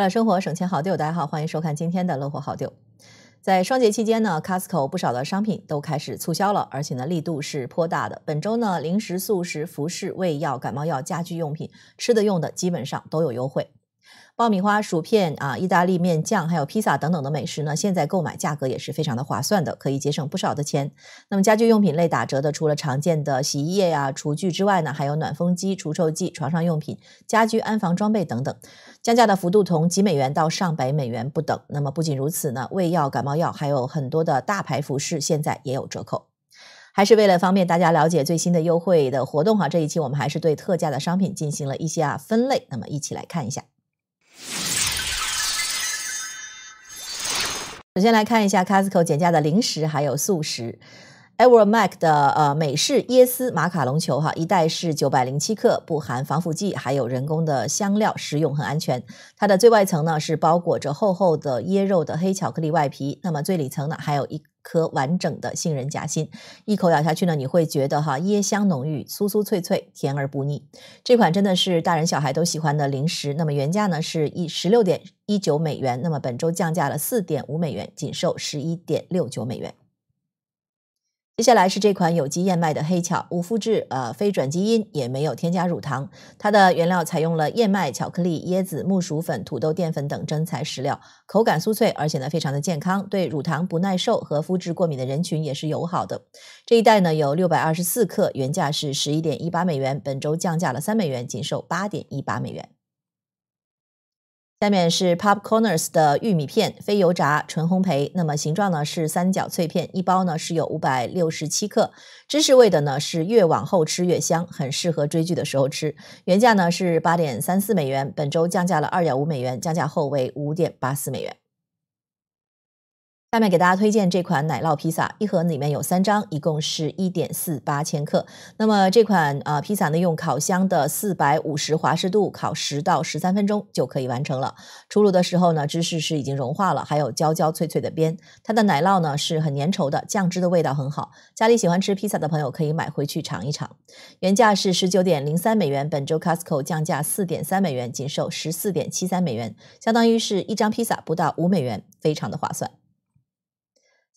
快乐生活，省钱好丢。大家好，欢迎收看今天的乐活好丢。在双节期间呢，Costco 不少的商品都开始促销了，而且呢力度是颇大的。本周呢，零食、速食、服饰、胃药、感冒药、家居用品、吃的用的，基本上都有优惠。爆米花、薯片啊、意大利面酱，还有披萨等等的美食呢，现在购买价格也是非常的划算的，可以节省不少的钱。那么家居用品类打折的，除了常见的洗衣液呀、厨具之外呢，还有暖风机、除臭剂、床上用品、家居安防装备等等，降价的幅度从几美元到上百美元不等。那么不仅如此呢，胃药、感冒药还有很多的大牌服饰现在也有折扣。还是为了方便大家了解最新的优惠的活动哈，这一期我们还是对特价的商品进行了一些啊分类，那么一起来看一下。首先来看一下 Costco 减价的零食还有素食 e v e r Mac 的呃美式椰丝马卡龙球哈，一袋是九百零七克，不含防腐剂，还有人工的香料，食用很安全。它的最外层呢是包裹着厚厚的椰肉的黑巧克力外皮，那么最里层呢还有一。颗完整的杏仁夹心，一口咬下去呢，你会觉得哈椰香浓郁，酥酥脆脆，甜而不腻。这款真的是大人小孩都喜欢的零食。那么原价呢是一十六点一九美元，那么本周降价了四点五美元，仅售十一点六九美元。接下来是这款有机燕麦的黑巧，无麸质，呃，非转基因，也没有添加乳糖。它的原料采用了燕麦、巧克力、椰子、木薯粉、土豆淀粉等真材实料，口感酥脆，而且呢非常的健康，对乳糖不耐受和麸质过敏的人群也是友好的。这一袋呢有六百二十四克，原价是十一点一八美元，本周降价了三美元，仅售八点一八美元。下面是 Popcorners 的玉米片，非油炸，纯烘焙。那么形状呢是三角脆片，一包呢是有五百六十七克。芝士味的呢是越往后吃越香，很适合追剧的时候吃。原价呢是八点三四美元，本周降价了二点五美元，降价后为五点八四美元。下面给大家推荐这款奶酪披萨，一盒里面有三张，一共是一点四八千克。那么这款啊披萨呢，用烤箱的四百五十华氏度烤十到十三分钟就可以完成了。出炉的时候呢，芝士是已经融化了，还有焦焦脆脆的边。它的奶酪呢是很粘稠的，酱汁的味道很好。家里喜欢吃披萨的朋友可以买回去尝一尝。原价是十九点零三美元，本周 Costco 降价四点三美元，仅售十四点七三美元，相当于是一张披萨不到五美元，非常的划算。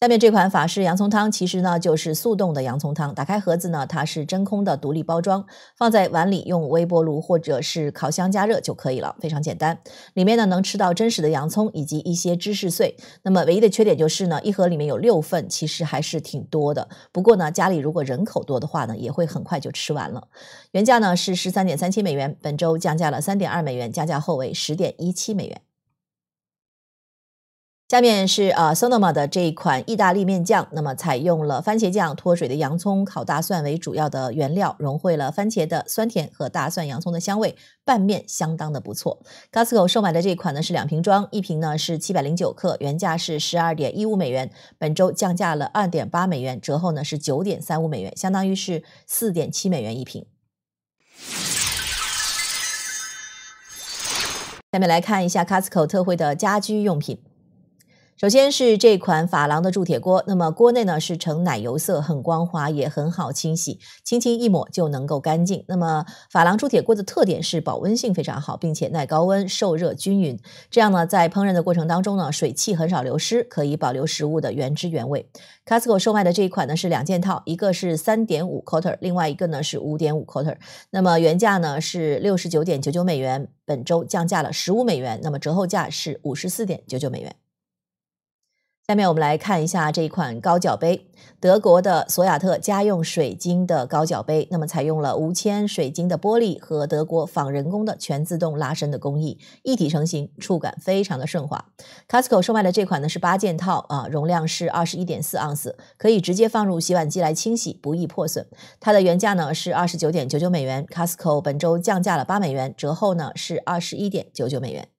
下面这款法式洋葱汤其实呢就是速冻的洋葱汤。打开盒子呢，它是真空的独立包装，放在碗里用微波炉或者是烤箱加热就可以了，非常简单。里面呢能吃到真实的洋葱以及一些芝士碎。那么唯一的缺点就是呢，一盒里面有六份，其实还是挺多的。不过呢，家里如果人口多的话呢，也会很快就吃完了。原价呢是十三点三七美元，本周降价了三点二美元，加价后为十点一七美元。下面是呃 Sonoma 的这一款意大利面酱，那么采用了番茄酱、脱水的洋葱、烤大蒜为主要的原料，融汇了番茄的酸甜和大蒜、洋葱的香味，拌面相当的不错。Costco 售卖的这款呢是两瓶装，一瓶呢是七百零九克，原价是十二点一五美元，本周降价了二点八美元，折后呢是九点三五美元，相当于是四点七美元一瓶。下面来看一下 Costco 特惠的家居用品。首先是这款珐琅的铸铁锅，那么锅内呢是呈奶油色，很光滑，也很好清洗，轻轻一抹就能够干净。那么珐琅铸铁锅的特点是保温性非常好，并且耐高温，受热均匀。这样呢，在烹饪的过程当中呢，水汽很少流失，可以保留食物的原汁原味。Costco 售卖的这一款呢是两件套，一个是三点五 quarter，另外一个呢是五点五 quarter。那么原价呢是六十九点九九美元，本周降价了十五美元，那么折后价是五十四点九九美元。下面我们来看一下这一款高脚杯，德国的索亚特家用水晶的高脚杯。那么采用了无铅水晶的玻璃和德国仿人工的全自动拉伸的工艺，一体成型，触感非常的顺滑。Costco 售卖的这款呢是八件套啊，容量是二十一点四盎司，可以直接放入洗碗机来清洗，不易破损。它的原价呢是二十九点九九美元，Costco 本周降价了八美元，折后呢是二十一点九九美元。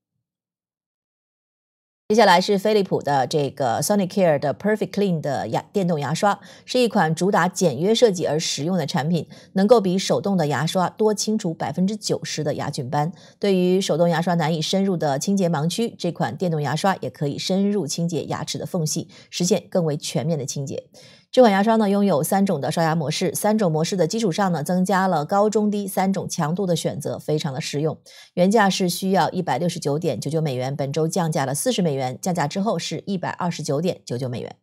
接下来是飞利浦的这个 Sonicare 的 Perfect Clean 的牙电动牙刷，是一款主打简约设计而实用的产品，能够比手动的牙刷多清除百分之九十的牙菌斑。对于手动牙刷难以深入的清洁盲区，这款电动牙刷也可以深入清洁牙齿的缝隙，实现更为全面的清洁。这款牙刷呢拥有三种的刷牙模式，三种模式的基础上呢增加了高中低三种强度的选择，非常的实用。原价是需要一百六十九点九九美元，本周降价了四十美元，降价之后是一百二十九点九九美元。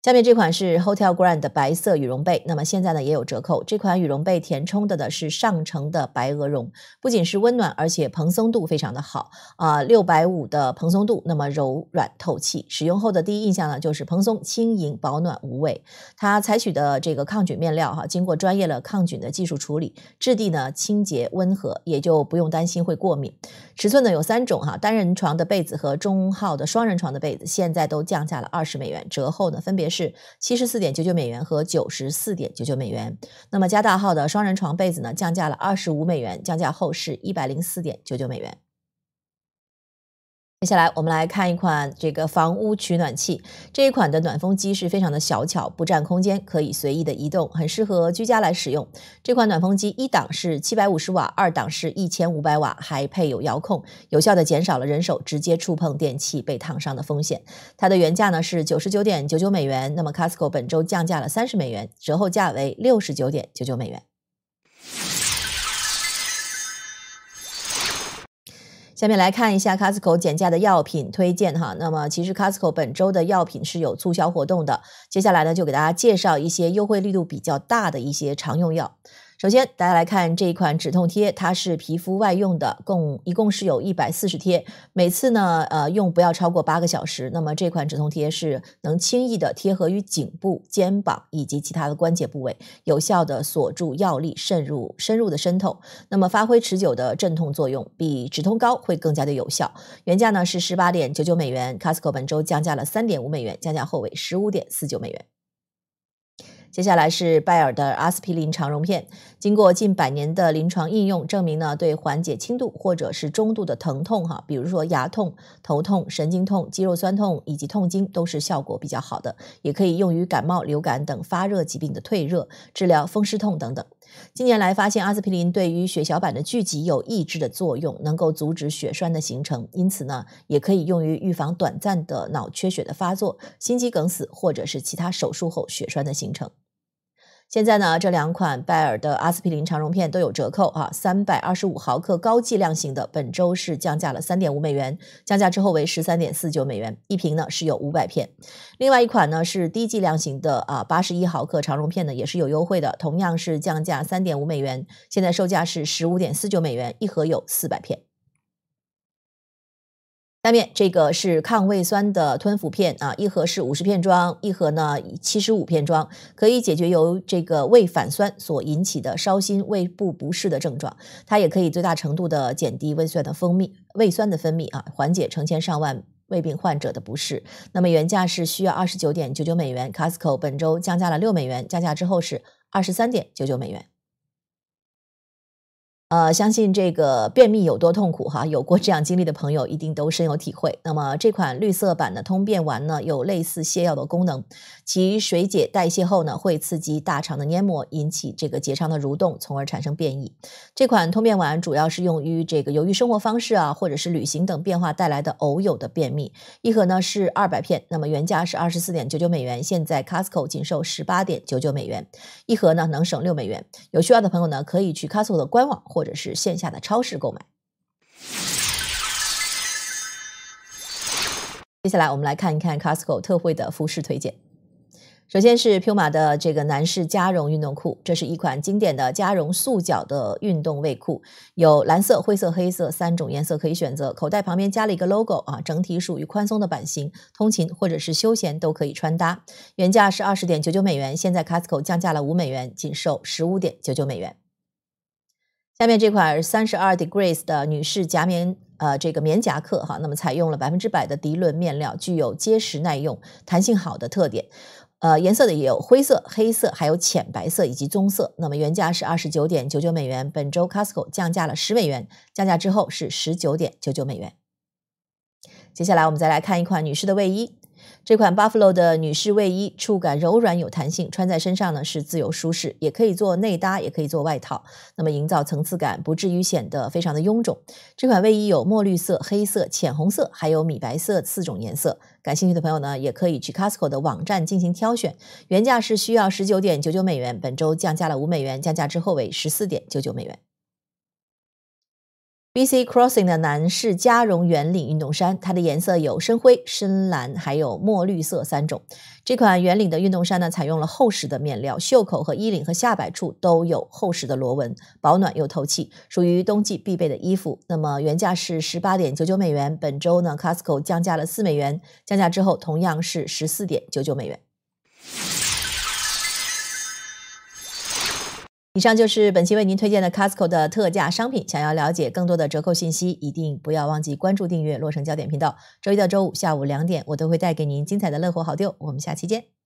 下面这款是 Hotel Grand 的白色羽绒被，那么现在呢也有折扣。这款羽绒被填充的的是上乘的白鹅绒，不仅是温暖，而且蓬松度非常的好啊，六百五的蓬松度，那么柔软透气。使用后的第一印象呢就是蓬松、轻盈、保暖无味。它采取的这个抗菌面料哈，经过专业的抗菌的技术处理，质地呢清洁温和，也就不用担心会过敏。尺寸呢有三种哈，单人床的被子和中号的双人床的被子现在都降价了二十美元，折后呢分别。是七十四点九九美元和九十四点九九美元。那么加大号的双人床被子呢，降价了二十五美元，降价后是一百零四点九九美元。接下来我们来看一款这个房屋取暖器，这一款的暖风机是非常的小巧，不占空间，可以随意的移动，很适合居家来使用。这款暖风机一档是七百五十瓦，二档是一千五百瓦，还配有遥控，有效的减少了人手直接触碰电器被烫伤的风险。它的原价呢是九十九点九九美元，那么 Costco 本周降价了三十美元，折后价为六十九点九九美元。下面来看一下 Costco 减价的药品推荐哈。那么其实 Costco 本周的药品是有促销活动的。接下来呢，就给大家介绍一些优惠力度比较大的一些常用药。首先，大家来看这一款止痛贴，它是皮肤外用的，共一共是有一百四十贴，每次呢，呃，用不要超过八个小时。那么这款止痛贴是能轻易的贴合于颈部、肩膀以及其他的关节部位，有效的锁住药力渗入深入的渗透，那么发挥持久的镇痛作用，比止痛膏会更加的有效。原价呢是十八点九九美元，Costco 本周降价了三点五美元，降价后为十五点四九美元。接下来是拜耳的阿司匹林肠溶片，经过近百年的临床应用，证明呢对缓解轻度或者是中度的疼痛，哈，比如说牙痛、头痛、神经痛、肌肉酸痛以及痛经，都是效果比较好的。也可以用于感冒、流感等发热疾病的退热、治疗风湿痛等等。近年来发现，阿司匹林对于血小板的聚集有抑制的作用，能够阻止血栓的形成，因此呢，也可以用于预防短暂的脑缺血的发作、心肌梗死或者是其他手术后血栓的形成。现在呢，这两款拜耳的阿司匹林肠溶片都有折扣啊，三百二十五毫克高剂量型的本周是降价了三点五美元，降价之后为十三点四九美元一瓶呢，是有五百片。另外一款呢是低剂量型的啊，八十一毫克肠溶片呢也是有优惠的，同样是降价三点五美元，现在售价是十五点四九美元一盒有四百片。下面这个是抗胃酸的吞服片啊，一盒是五十片装，一盒呢七十五片装，可以解决由这个胃反酸所引起的烧心、胃部不适的症状。它也可以最大程度的减低胃酸的分泌，胃酸的分泌啊，缓解成千上万胃病患者的不适。那么原价是需要二十九点九九美元，Costco 本周降价了六美元，降价之后是二十三点九九美元。呃，相信这个便秘有多痛苦哈，有过这样经历的朋友一定都深有体会。那么这款绿色版的通便丸呢，有类似泻药的功能，其水解代谢后呢，会刺激大肠的黏膜，引起这个结肠的蠕动，从而产生便意。这款通便丸主要是用于这个由于生活方式啊，或者是旅行等变化带来的偶有的便秘。一盒呢是二百片，那么原价是二十四点九九美元，现在 Costco 仅售十八点九九美元，一盒呢能省六美元。有需要的朋友呢，可以去 Costco 的官网。或者是线下的超市购买。接下来我们来看一看 Costco 特惠的服饰推荐。首先是 Puma 的这个男士加绒运动裤，这是一款经典的加绒束脚的运动卫裤，有蓝色、灰色、黑色三种颜色可以选择。口袋旁边加了一个 logo 啊，整体属于宽松的版型，通勤或者是休闲都可以穿搭。原价是二十点九九美元，现在 Costco 降价了五美元，仅售十五点九九美元。下面这款三十二 degrees 的女士夹棉，呃，这个棉夹克哈，那么采用了百分之百的涤纶面料，具有结实耐用、弹性好的特点。呃，颜色的也有灰色、黑色，还有浅白色以及棕色。那么原价是二十九点九九美元，本周 Costco 降价了十美元，降价之后是十九点九九美元。接下来我们再来看一款女士的卫衣。这款 Buffalo 的女士卫衣触感柔软有弹性，穿在身上呢是自由舒适，也可以做内搭，也可以做外套，那么营造层次感，不至于显得非常的臃肿。这款卫衣有墨绿色、黑色、浅红色，还有米白色四种颜色。感兴趣的朋友呢，也可以去 Costco 的网站进行挑选，原价是需要十九点九九美元，本周降价了五美元，降价之后为十四点九九美元。BC Crossing 的男士加绒圆领运动衫，它的颜色有深灰、深蓝，还有墨绿色三种。这款圆领的运动衫呢，采用了厚实的面料，袖口和衣领和下摆处都有厚实的螺纹，保暖又透气，属于冬季必备的衣服。那么原价是十八点九九美元，本周呢 Costco 降价了四美元，降价之后同样是十四点九九美元。以上就是本期为您推荐的 Costco 的特价商品。想要了解更多的折扣信息，一定不要忘记关注订阅洛城焦点频道。周一到周五下午两点，我都会带给您精彩的乐活好丢。我们下期见。